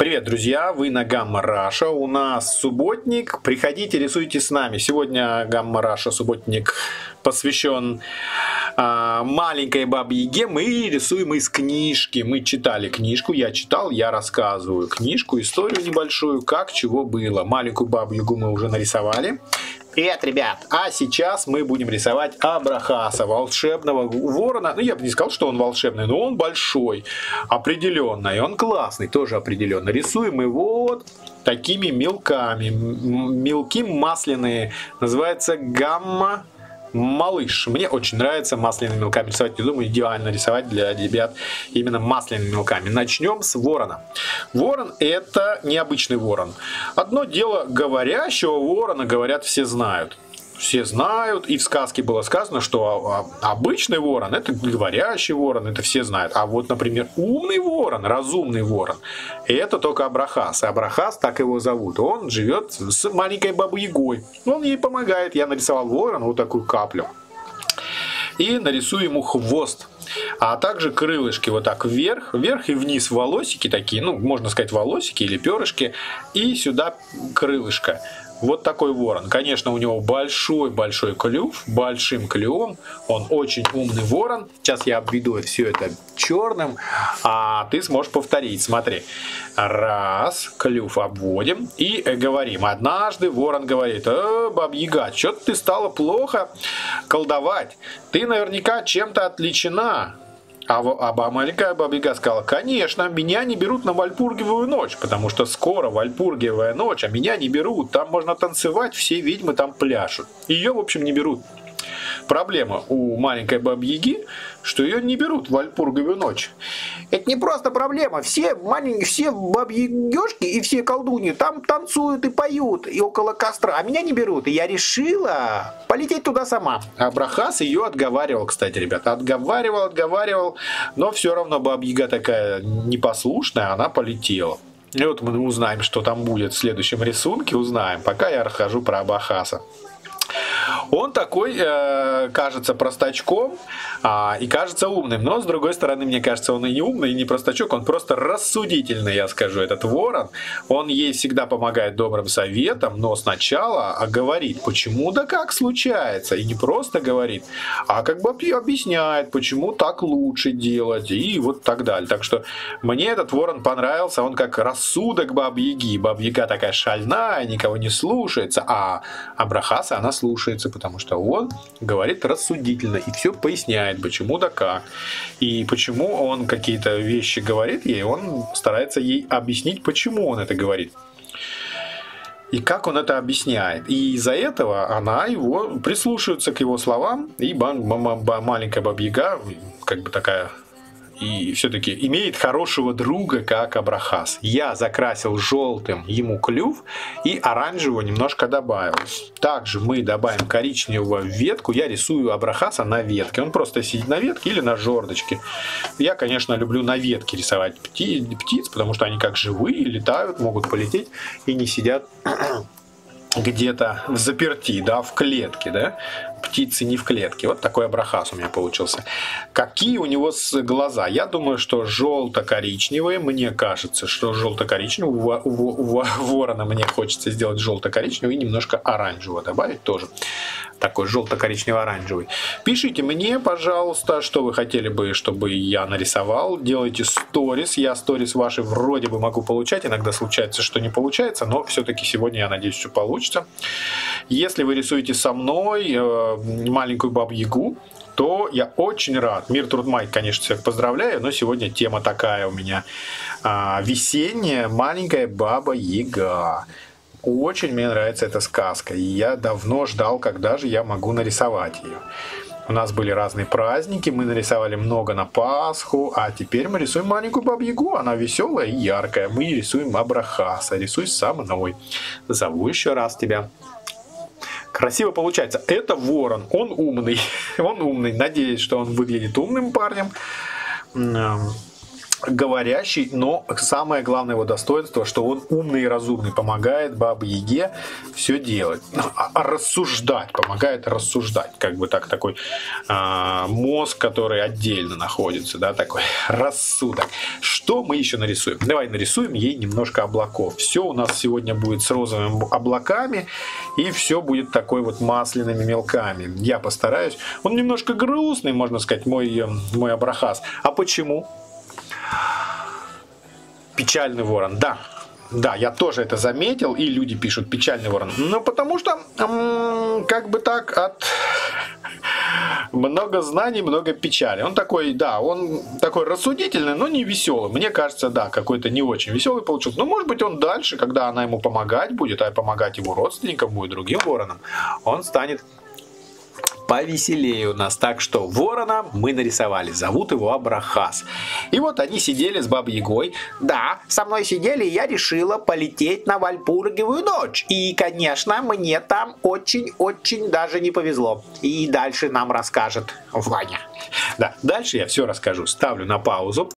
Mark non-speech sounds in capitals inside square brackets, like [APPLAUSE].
Привет, друзья! Вы на Gamma Russia. У нас субботник. Приходите, рисуйте с нами. Сегодня Gamma Russia субботник посвящен а, маленькой бабе Яге. Мы рисуем из книжки. Мы читали книжку. Я читал, я рассказываю книжку, историю небольшую, как чего было. Маленькую бабу Ягу мы уже нарисовали. Привет, ребят! А сейчас мы будем рисовать Абрахаса, волшебного ворона. Ну, я бы не сказал, что он волшебный, но он большой, определенно. И он классный, тоже определенно. Рисуем его вот такими мелками. Мелки масляные. Называется гамма малыш. Мне очень нравится масляными мелками рисовать. Я думаю, идеально рисовать для ребят именно масляными мелками. Начнем с ворона. Ворон это необычный ворон. Одно дело говорящего ворона, говорят, все знают все знают, и в сказке было сказано, что обычный ворон это говорящий ворон, это все знают. А вот, например, умный ворон, разумный ворон, это только Абрахас. Абрахас, так его зовут, он живет с маленькой бабой Ягой. Он ей помогает. Я нарисовал ворона, вот такую каплю. И нарисую ему хвост а также крылышки вот так вверх, вверх и вниз волосики такие, ну, можно сказать волосики или перышки, и сюда крылышко. Вот такой ворон. Конечно, у него большой-большой клюв, большим клювом. Он очень умный ворон. Сейчас я обведу все это черным, а ты сможешь повторить. Смотри. Раз, клюв обводим и говорим. Однажды ворон говорит, э, бабьяга, что-то ты стала плохо колдовать. Ты наверняка чем-то отличена. А, а маленькая баба сказала, конечно, меня не берут на Вальпургиевую ночь, потому что скоро Вальпургиевая ночь, а меня не берут, там можно танцевать, все ведьмы там пляшут. Ее, в общем, не берут. Проблема у маленькой бабьяги, что ее не берут в Вальпурговую ночь. Это не просто проблема. Все маленькие, все бабьягешки и все колдуньи там танцуют и поют и около костра, а меня не берут. И я решила полететь туда сама. Абрахас ее отговаривал, кстати, ребята. Отговаривал, отговаривал, но все равно бабьяга такая непослушная, она полетела. И вот мы узнаем, что там будет в следующем рисунке, узнаем. Пока я расскажу про Абахаса. Он такой, э, кажется, простачком а, и кажется умным. Но, с другой стороны, мне кажется, он и не умный, и не простачок, он просто рассудительный, я скажу, этот ворон. Он ей всегда помогает добрым советом, но сначала а говорит, почему да как случается. И не просто говорит, а как бы объясняет, почему так лучше делать, и вот так далее. Так что мне этот ворон понравился, он как рассудок Баб-Яги. Баб-Яга такая шальная, никого не слушается, а Абрахаса она слушается, потому что он говорит рассудительно и все поясняет, почему да как. И почему он какие-то вещи говорит ей, он старается ей объяснить, почему он это говорит. И как он это объясняет. И из-за этого она его прислушивается к его словам, и маленькая бабьяга, как бы такая и все-таки имеет хорошего друга, как Абрахас. Я закрасил желтым ему клюв и оранжевого немножко добавил. Также мы добавим коричневого в ветку. Я рисую Абрахаса на ветке. Он просто сидит на ветке или на жердочке. Я, конечно, люблю на ветке рисовать птиц, потому что они как живые, летают, могут полететь и не сидят [CLEARS THROAT] где-то в заперти, да, в клетке, да, птицы не в клетке. Вот такой абрахас у меня получился. Какие у него глаза? Я думаю, что желто-коричневые. Мне кажется, что желто-коричневый. Ворона мне хочется сделать желто-коричневый и немножко оранжевого добавить тоже. Такой желто-коричневый-оранжевый. Пишите мне, пожалуйста, что вы хотели бы, чтобы я нарисовал. Делайте сторис. Я сторис ваши вроде бы могу получать. Иногда случается, что не получается, но все-таки сегодня, я надеюсь, все получится. Если вы рисуете со мной, э, маленькую бабу-ягу, то я очень рад. Мир Трудмай, конечно, всех поздравляю, но сегодня тема такая у меня. А, весенняя маленькая баба-яга. Очень мне нравится эта сказка, и я давно ждал, когда же я могу нарисовать ее. У нас были разные праздники, мы нарисовали много на Пасху, а теперь мы рисуем маленькую бабу-ягу, она веселая и яркая. Мы рисуем Абрахаса, рисуй со мной. Зову еще раз тебя. Красиво получается. Это ворон, он умный. [LAUGHS] Он умный. Надеюсь, что он выглядит умным парнем. Говорящий, но самое главное его достоинство, что он умный и разумный, помогает Бабе Яге все делать, а, а рассуждать, помогает рассуждать, как бы так такой а, мозг, который отдельно находится, да, такой рассудок. Что мы еще нарисуем? Давай нарисуем ей немножко облаков. Все у нас сегодня будет с розовыми облаками, и все будет такой вот масляными мелками. Я постараюсь. Он немножко грустный, можно сказать, мой, мой абрахас. А почему? Печальный ворон, да. Да, я тоже это заметил, и люди пишут печальный ворон. Ну, потому что, как бы так, от много знаний, много печали. Он такой, да, он такой рассудительный, но не веселый. Мне кажется, да, какой-то не очень веселый получился. Но может быть он дальше, когда она ему помогать будет, а помогать его родственникам будет, другим воронам, он станет повеселее у нас. Так что ворона мы нарисовали. Зовут его Абрахас. И вот они сидели с Бабой Ягой. Да, со мной сидели, и я решила полететь на Вальпургиевую ночь. И, конечно, мне там очень-очень даже не повезло. И дальше нам расскажет Ваня. Да, дальше я все расскажу. Ставлю на паузу.